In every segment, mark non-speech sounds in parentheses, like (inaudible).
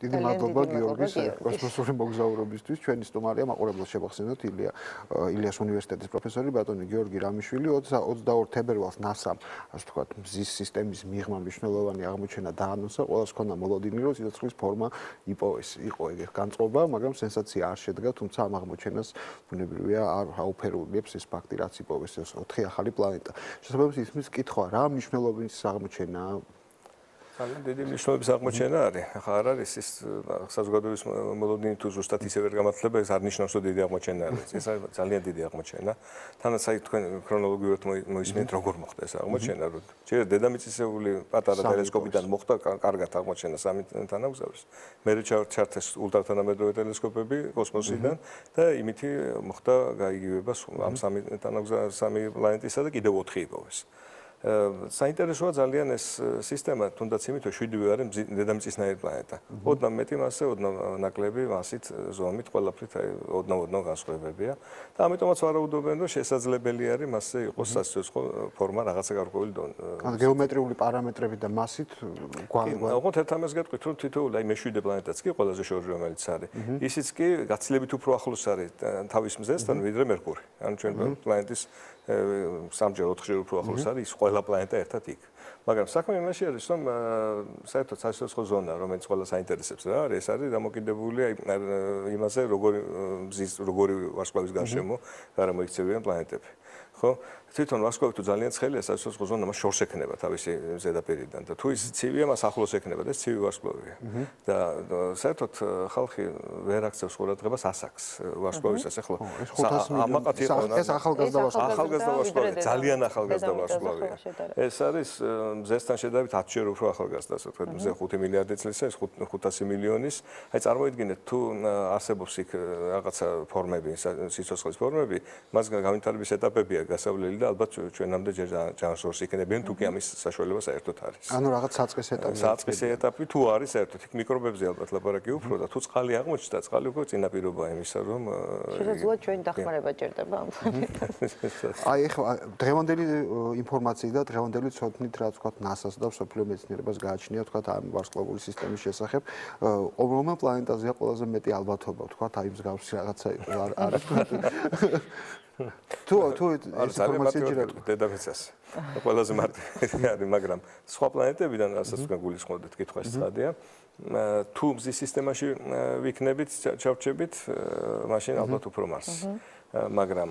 დიდი მადლობა გიორგის კოსმოსური მოგზაურობისთვის. ჩვენი სტუმარია მაყურებელს შევახსენოთ ილია ილიას უნივერსიტეტის პროფესორი ბატონი გიორგი რამიშვილი 22 თებერვალს NASA-მ, ასე ვთქვათ, მზის სისტემის მიღმა მნიშვნელოვანი აღმოჩენა დაანონსა, ყოველს ქონდა მოლოდინი, რომ სიცოცხლის ფორმა იპოვეს. იყო ეგ განწყობა, მაგრამ სენსაცია არ შედგა, თუმცა ამ აღმოჩენას ბუნებრივია არ აუფერულებს ეს ფაქტი, რაც იპოვეს ეს 4 ახალი პლანეტა. შესაძლოა ისმის კითხვა, რა მნიშვნელობის აღმოჩენაა ძალიან დიდი მნიშვნელობის აღმოჩენა არის. ახლა არ არის ის საზოგადოების მოლოდინი თუ ზუსტად ისე ვერ გამართლება, ეს არ ნიშნავს, რომ დიდი აღმოჩენა არის. ეს არის ძალიან დიდი აღმოჩენა. თანაც აი თქვენ ქრონოლოგიურად მოისმენთ როგორ მოხდა ეს აღმოჩენა, რომ ჯერ დედამიწისეული პატარა ტელესკოპიდან მოხდა კარგად აღმოჩენა სამი თანამგზავრის. მე ჩართეს ულტრათანამედროვე ტელესკოპები კოსმოსიდან და იმითი მოხდა გაიგივება ამ სამი თანამგზავრის სამი პლანეტისა და კიდევ 4 იპოვეს. საინტერესოა ძალიან ეს სისტემა, თუნდაც იმით, რომ შვიდივე არის დედამიწისნაირი პლანეტა. ოდნავ მეტი მასე, ოდნავ ნაკლები მასით, ზომით, ყველაფრით აი ოდნავ-ოდნავ განსხვავებებია. და ამიტომაც ვარაუდობენ, რომ შესაძლებელი არის მასე იყოს სასიცოცხლო ფორმა რაღაცა გარკვეული დონე. ან გეომეტრიული პარამეტრები და მასით გვაგვარ. ოღონდ ერთ ამას გეტყვით, რომ თითოეული აი მეშვიდე პლანეტაც კი ყველაზე შორში რომელიც არის. ისიც კი გაცილებით უფრო ახლოს არის თავის მზესთან, ვიდრე მერკური. ანუ ჩვენ პლანეტის სამჯერ ოთხჯერ უფრო ახლოს არის ის ყველა პლანეტა ერთად იქ. მაგრამ საქმე იმაში არის, რომ საერთოდ სასიცოცხლო ზონა, რომელიც ყველა საინტერესებს რა არის, ეს არის დამოკიდებული იმაზე, როგორი მზის როგორი ვარსკვლავის გარშემო გარემოიქცევიან პლანეტები. ხო? თვითონ ვარსკვლავი თუ ძალიან ცხელია, სასიცოცხლო ზონა მას შორს ექნება თავისი ზედაპირიდან და თუ ის ცივია, მას ახლოს ექნება და ეს ცივი ვარსკვლავია. და საერთოდ ხალხი ვერ აქცევს ყურადღებას ასაკს ვარსკვლავისას. ეხლა ამაყათი იყო ეს ახალგაზრდა ვარსკვლავი. ახალგაზრდა ვარსკვლავი, ძალიან ახალგაზრდა ვარსკვლავია. ეს არის მზესთან შედარებით 10 ჯერ უფრო ახალგაზრდა, ასე ვთქვათ, მზე 5 მილიარდი წლისა, ეს 500 მილიონის. აი წარმოიდგინეთ თუ არსებობს იქ რაღაცა ფორმები, სიცოცხლის ფორმები, მას განვითარების ეტაპებია გასავლელი და ალბათ ჩვენამდე ჯერ ჯანსორს იქნებიან თუ კი ამის საშუალება საერთოდ არის. ანუ რაღაც საწყის ეტაპი. საწყის ეტაპი თუ არის საერთოდ იქ მიკრობებზე ალბათ ლაბორატორია უფრო და თუ წყალი აღმოჩნდა, წყალი უკვე წინაპირობა იმისა რომ შესაძლოა ჩვენი დახმარება ჭირდება ამ ფაქტით. (laughs) აი ახლა დღევანდელი ინფორმაციით და დღევანდელი ცოდნით რა თქვა NASA-ს და სოფლიო მეცნიერებას გააჩნია თქვა ამ ვარსკვლავური სისტემის შესახებ რომელ პლანეტაზეა ყველაზე მეტი ალბათობა თქვა აი მსგავსი რაღაცა არ არის (laughs) თუ თუ ეს ინფორმაცია ჭირდება დედამიწას. ყველაზე მარტივი არის, მაგრამ სხვა პლანეტებიდან რასაც თქვენ გულისხმობთ, კითხვა ეს წადია. თუ მზის სისტემაში ვიქნებით, ჩავჩებით, მაშინ ალბათ უფრო მარს. მაგრამ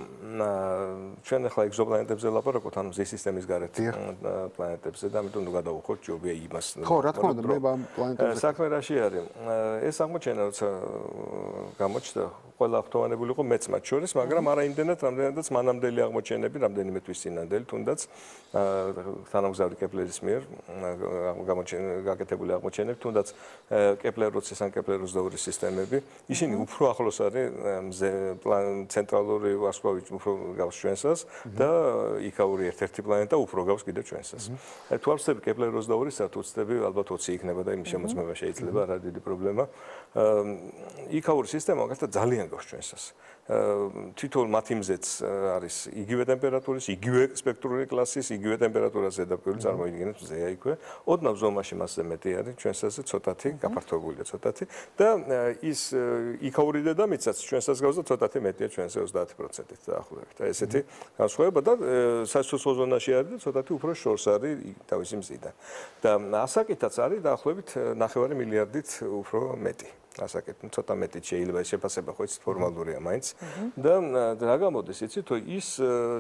ჩვენ ახლა ეგზოპლანეტებზე ლაპარაკობთ, ანუ მზის სისტემის გარეთ პლანეტებზე და ამიტომ ნუ გადავუხოთ ჯობია იმას. ხო, რა თქმა უნდა, მე ამ პლანეტებზე საქმე რაში არის? ეს აღმოჩენა როცა გამოჩნდა, ყველა ახტოვანებული იყო მეც მათ შორის, მაგრამ არა იმდენად, რამდენადაც მანამდელი აღმოჩენები, რამდენიმე თვის წინანდელი, თუნდაც თანამგზავრი კეპლერის მიერ გამოჩენა გაკეთებული აღმოჩენები, თუნდაც კეპლერ 20-ან კეპლერ 22-ის სისტემები, ისინი უფრო ახლოს არის ცენტრალური ვარსკვლავი უფრო გავს ჩვენსას და იქაური ერთ-ერთი პლანეტა უფრო გავს კიდევ ჩვენსას. აი თუ არ ვწდები კეპლერ 22-ისა, თუ ვწდები ალბათ 20 იქნება და იმის შემოწმება შეიძლება, რა დიდი პრობლემა. იქაური სისტემა მაგალითად ძალიან გავს ჩვენსას. თითოეულ მათიმზეც არის იგივე ტემპერატურის, იგივე სპექტრული კლასის, იგივე ტემპერატურას ზედაპირული წარმოიდგინეთ მზეა იქვე. ოდნავ ზომაში მასზე მეტი არის ჩვენსაზე ცოტათი, გაფართოებულია ცოტათი და ის იქაური დედამიწაც ჩვენსას გავს და ცოტათი მეტია ჩვენზე 30%-ით დაახლოებით. აი ესეთი განსხვავება და სასიცოცხლო ზონაში არის და ცოტათი უფრო შორს არის თავისი მზიდან. და ასაკითაც არის დაახლოებით 9 მილიარდით უფრო მეტი. ასაკეთ, ცოტა მეტი შეიძლება შეფასება ხო იცით ფორმალურია მაინც. და რა გამოდის იცით თუ ის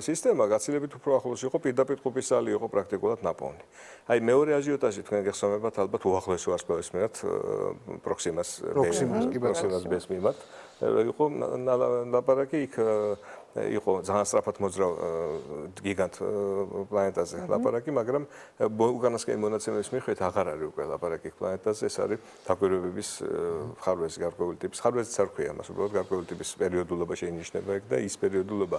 სისტემა გაცილებით უფრო ახლოს იყო პირდაპირ ყופისალი იყო პრაქტიკულად ნაპოვნი. აი მეორე აჟიოტაჟი თქვენ გეხსოვებათ ალბათ უახლოესი ვარსკვლავის მიმართ პროქსიმას პროქსიმას ბეს მიმართ იყო ლაპარაკი იქ იყო ძალიან სწრაფად მოძრავ გიგანტ პლანეტაზე ლაპარაკი, მაგრამ უკანასკნელი მონაცემების მიხედვით აღარ არის უკვე ლაპარაკი პლანეტაზე, ეს არის დაკვირვებების ხარვეზი გარკვეული ტიპის. ხარვეზიც არ ქვია მას, უბრალოდ გარკვეული ტიპის პერიოდულობა შეინიშნება ეგ და ის პერიოდულობა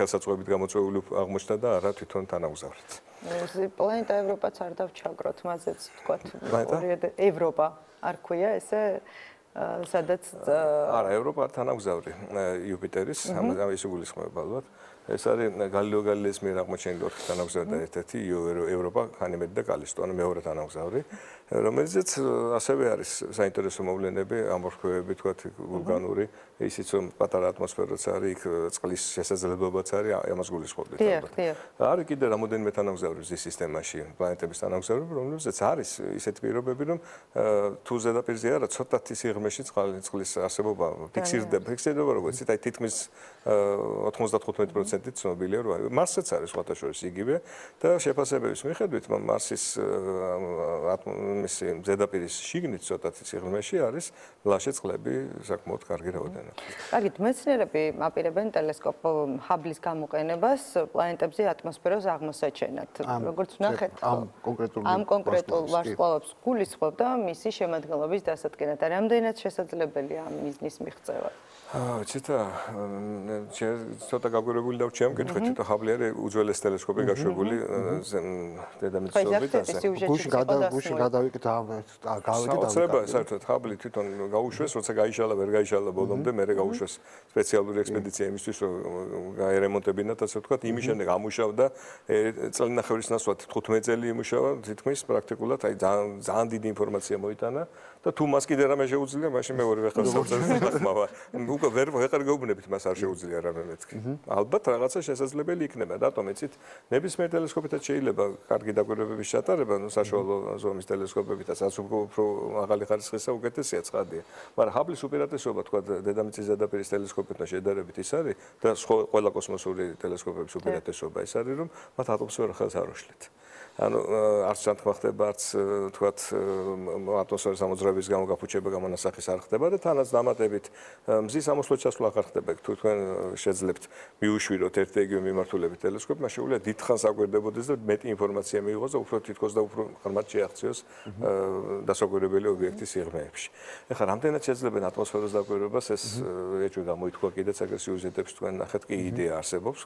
ხელსაწყოებით გამოწვეული აღმოჩნდა და არა თვითონ თანამგზავრით. ეს პლანეტა ევროპაც არ დავჩაგროთ მასეც, თქვათ, ევროპა არ ქვია ესე სადაც არა ევროპა არ თანამგზავრი იუპიტერის ამას იგულისხმება ალბათ ეს არის გალილეო გალილეის მიერ აღმოჩენილი ოთხი თანამგზავრიდან ერთ-ერთი ევროპა ხანიმედი და კალისტო, ანუ მეორე თანამგზავრი, რომელზეც ასევე არის საინტერესო მოვლენები, ამორჩევები, თქვა ვულკანური, ისიც რომ პატარა ატმოსფეროც არის, იქ э, წყლის შესაძლებლობაც არის, ამას გულისხმობთ ალბათ. არის კიდე რამოდენიმე თანამგზავრი ზის სისტემაში, პლანეტების თანამგზავრები, რომლებზეც არის ისეთი პირობები, რომ თუ ზედაპირზე არა, ცოტათი სიღრმეში წყლის არსებობა ფიქსირდება, ფიქსირდება როგორც ის თითქმის 95% მეტი ცნობილია რომ მარსეც არის სხვათა შორის იგივე და შეფასებების მიხედვით მარსის ატმოსფერის ზედაპირის შიგნით ცოტათი სიღრმეში არის ლაშე წყლები საკმაოდ კარგი რაოდენობით. კარგით, მეცნიერები აპირებენ ტელესკოპ ჰაბლის გამოყენებას პლანეტებზე ატმოსფეროს აღმოსაჩენად. როგორც ვნახეთ, ამ კონკრეტულ ამ კონკრეტულ ვარსკვლავებს გულისხმობდა მისი შემადგენლობის დასადგენად. რამდენად შესაძლებელია მიზნის მიღწევა? აა, ცოტა ცოტა გაგვირებული და დავრჩი ამ კითხვა ცოტა ხაბლი არის უძველეს ტელესკოპი გაშვებული დედამიწის ობიტაზე გუში გადა გუში გადავიკეთ ამ გავიკეთ ამ საერთოდ საერთოდ ხაბლი თვითონ გაუშვეს როცა გაიშალა ვერ გაიშალა ბოლომდე მე გაუშვეს სპეციალური ექსპედიცია იმისთვის რომ გაერემონტებინა და ასე ვთქვათ იმის შემდეგ ამუშავდა. წელნახევრის ნაცვლად 15 წელი იმუშავა თითქმის პრაქტიკულად აი ძალიან ძალიან დიდი ინფორმაცია მოიტანა და თუ მას კიდე რამე შეუძლია, მაშინ მე ორივე ხარ სამწერის ნახმავა. უკვე ვერ ვეყარ გეუბნებით მას არ შეუძლია რამე მეთქი. ალბათ რაღაცა შესაძლებელი იქნება, რატომ იცით? ნებისმიერ ტელესკოპითაც შეიძლება კარგი დაკვირვებების ჩატარება, ну საშუალო ზომის ტელესკოპებითაც რაც უფრო მაღალი ხარისხისა უკეთესია ცხადია. მაგრამ ჰაბლის უპირატესობა თქვა დედამიწის ზედაპირის ტელესკოპებთან შედარებით ის არის და ყველა კოსმოსური ტელესკოპების უპირატესობა ის არის, რომ მათ ატმოსფერო ხელს არ უშლით. ანუ არც ჩანთქმა ხდება, არც თქვათ ატმოსფეროს ამოძრავების გამო გაფუჩება გამონასახის არ ხდება და თანაც დამატებით მზის ამოსვლა ჩასვლა არ ხდება. თუ თქვენ შეძლებთ მიუშვიროთ ერთ-ერთი მიმართულებით ტელესკოპი, მაშინ შეუძლია დიდხანს აგვერდებოდეს და მეტი ინფორმაცია მიიღოს და უფრო თითქოს და უფრო ღრმად შეახციოს დასაკვირვებელი ობიექტის სიღრმეებში. ეხლა რამდენად შეძლებენ ატმოსფეროს დაკვირვებას ეს ეჭვი გამოითქვა კიდეც აგერ სიუჟეტებს თქვენ ნახეთ კი იდეა არსებობს,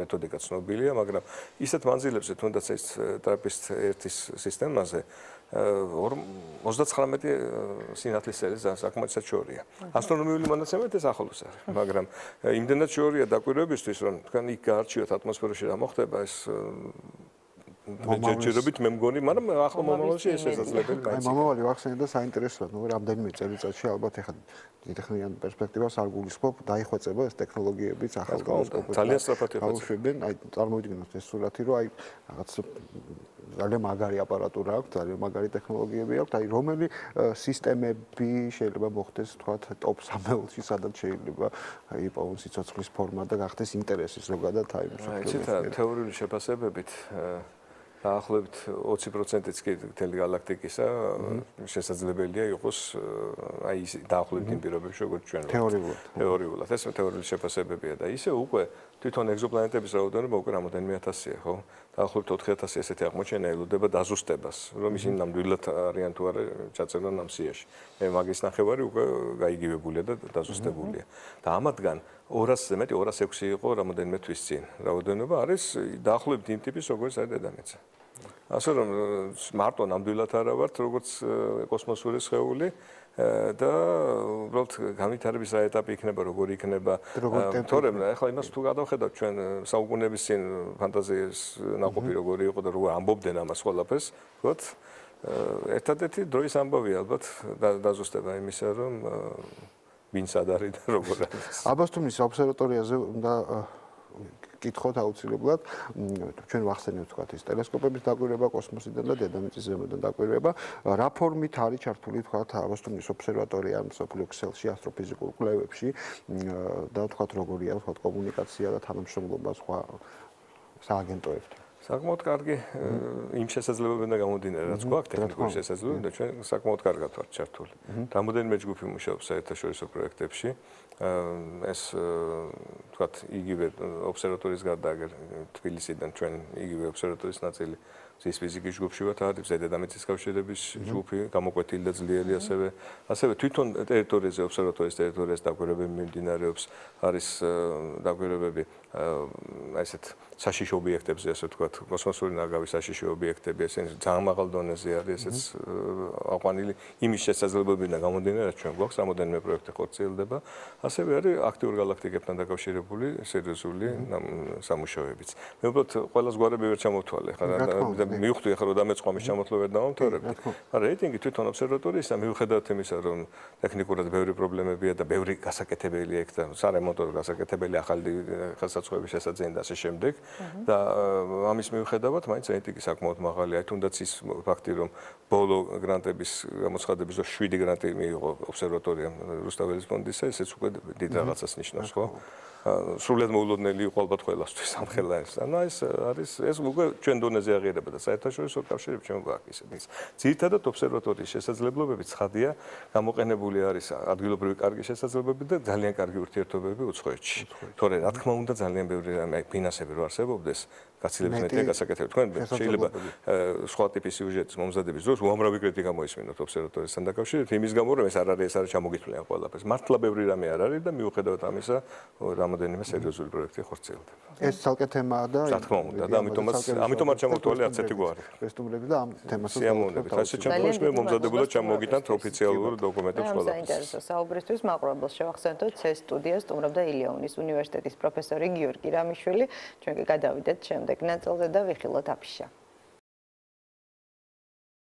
მეთოდიკა ცნობილია, მაგრამ ისეთ მანძილებზე თუნდაც ეს ტრაპის ერთის სისტემაზე 39 სინათლის წელი საკმაოდ საჩორია. ასტრონომიული მონაცემებით ეს ახლოს არის, მაგრამ იმდენად შორია დაკვირვებისთვის, რომ თქვენ იქ გაარჩიოთ ატმოსფეროში რა მოხდება, ეს ჯერჯერობით მე მგონი, მაგრამ ახლა მომავალში ეს შესაძლებელი მაინც. აი მომავალი ვახსენე და საინტერესოა, ნუ რამდენიმე წელიწადში ალბათ ეხლა დიდხნიან პერსპექტივას არ გულისხმობ, დაიხვეწება ეს ტექნოლოგიებიც ახალ ტელესკოპებში. ძალიან სწრაფად იხოცებენ, აი წარმოვიდგინოთ ეს სურათი, რომ აი რაღაც ძალიან მაგარი აპარატურა აქვს, ძალიან მაგარი ტექნოლოგიები აქვს, აი რომელი სისტემები შეიძლება მოხდეს თქვა ტოპ 3-ში, სადაც შეიძლება აი პაუნ სიცოცხლის ფორმა და გახდეს ინტერესის ზოგადად აი მსოფლიოს. აი თეორიული შეფასებებით დაახლოებით 20%-იც კი თელი galaktikisa შესაძლებელია იყოს აი ის დაახლოებით იმ პირობებში როგორც ჩვენ თეორიულად. თეორიულად. ეს თეორიული შეფასებებია და ისე უკვე თვითონ ეგზოპლანეტების რაოდენობა უკვე რამოდენიმე ათასია ხო? დაახლოებით 4000 ესეთი აღმოჩენა ელოდება დაზუსტებას რომ ისინი ნამდვილად არიან თუ არა ჩაწერილ ამ სიაში მე მაგის ნახევარი უკვე გაიგივებულია და დაზუსტებულია. და ამათგან 200-ზე მეტი 206 იყო რამოდენიმე თვის წინ. რაოდენობა არის დაახლოებით იმ ტიპის, როგორც არის დედამიწა. ასე რომ მარტო ნამდვილად არა ვართ, როგორც კოსმოსური სხეული და უბრალოდ განვითარების რა ეტაპი იქნება, როგორი იქნება. თორემ ახლა იმას თუ გადავხედავთ ჩვენ საუკუნეების წინ ფანტაზიის ნაყოფი როგორი იყო და როგორ ამბობდნენ ამას ყველაფერს, ვთქვათ, ერთადერთი დროის ამბავი ალბათ დაზუსტება იმისა, რომ ვინც ად არის და როგორ არის. აბასთუმის ობსერვატორიაზე უნდა კითხოთ აუცილებლად ჩვენ ვახსენებთ თქვა ის ტელესკოპების დაკვირვება კოსმოსიდან და დედამიწის ზემოდან დაკვირვება. რა ფორმით არის ჩართული თქვა აბასთუმის ობსერვატორია მსოფლიო ქსელში ასტროფიზიკურ კვლევებში? და თქვა როგორია თქვა კომუნიკაცია და თანამშრომლობა სხვა სააგენტოებთან საკმაოდ კარგი იმ შესაძლებლობებიდან გამომდინარე, რაც გვაქვს ტექნიკური შესაძლებლობები და ჩვენ საკმაოდ კარგად ვართ ჩართული. რამოდენიმე ჯგუფი მუშაობს საერთაშორისო პროექტებში. ეს თქვათ იგივე ობსერვატორიის გარდა აგერ თბილისიდან ჩვენ იგივე ობსერვატორიის ნაწილი ის ფიზიკის ჯგუფში ვართ, არის ზედამიწის კავშირების ჯგუფი, გამოკვეთილი და ძლიერი ასევე. ასევე თვითონ ტერიტორიაზე ობსერვატორიის ტერიტორიაზე დაგვირებები მიმდინარეობს, არის დაგვირებები აი ესეთ საშიშო ობიექტებზე, ასე ვთქვათ, კოსმოსური ნაგავის საშიშო ობიექტები, ესენი ძალიან მაღალ დონეზე არის, ესეც აყვანილი იმის შესაძლებლობებიდან გამომდინარე, ჩვენ გვაქვს რამოდენიმე პროექტი ხორციელდება. ასევე არის აქტიურ galaktikებთან დაკავშირებული სერიოზული სამუშაოებიც. მე უბრალოდ ყველას გვარები ვერ ჩამოვთვალე, ხა მივხვდი ახლა რომ დამეწყვა მის ჩამოთვლა ვერ დავამთავრებდი. მაგრამ რეიტინგი თვითონ ობსერვატორიისა მიუხედავად იმისა რომ ტექნიკურად ბევრი პრობლემებია და ბევრი გასაკეთებელი ეგ და სარემონტო გასაკეთებელი ახალი ხელსაწყოების შესაძლებელი და ასე შემდეგ და ამის მიუხედავად მაინც რეიტინგი საკმაოდ მაღალია. თუნდაც ის ფაქტი რომ ბოლო გრანტების გამოცხადების დროს 7 გრანტი მიიღო ობსერვატორიამ რუსთაველის ფონდისა, ესეც უკვე დიდ რაღაცას ნიშნავს, ხო? სრულად მოულოდნელი იყო ალბათ ყველასთვის ამხელა ეს. ანუ ეს არის ეს უკვე ჩვენ დონეზე აღიარება და საერთაშორისო კავშირებში ჩვენ გვაქვს ისე. ძირითადად ობსერვატორიის შესაძლებლობები ცხადია, გამოყენებული არის ადგილობრივი კარგი შესაძლებლობები და ძალიან კარგი ურთიერთობები უცხოეთში. თორე რა თქმა უნდა ძალიან ბევრი ფინანსები რო არსებობდეს, გაცილებით მეტია გასაკეთებელი. თქვენ შეიძლება სხვა ტიპის სიუჟეტის მომზადების დროს უამრავი კრიტიკა გამოისმინოთ ობსერვატორიასთან დაკავშირებით, იმის გამო რომ ეს არ არის ეს არის ჩამოგითვლიან ყველაფერს. მართლა ბევრი რამე არ არის და მიუხედავად ამისა, რამოდენიმე სერიოზული პროექტი ხორციელდება. ეს ცალკე თემაა და რა თქმა უნდა და ამიტომაც ამიტომაც არც ერთი გვარი. რესტუმრები და ამ თემასაც შეამოვნებით. ასე შემთხვევაში მე მომზადებულად ჩამოგიტანთ ოფიციალურ დოკუმენტებს ყველაფერს. საინტერესო საუბრისთვის მაყურებელს შევახსენოთ CS სტუდიას სტუმრობდა ილიაუნის უნივერსიტეტის პროფესორი გიორგი რამიშვილი. ჩვენ გადავიდეთ შემდეგ ნაწილზე და ვიხილოთ აფიშა.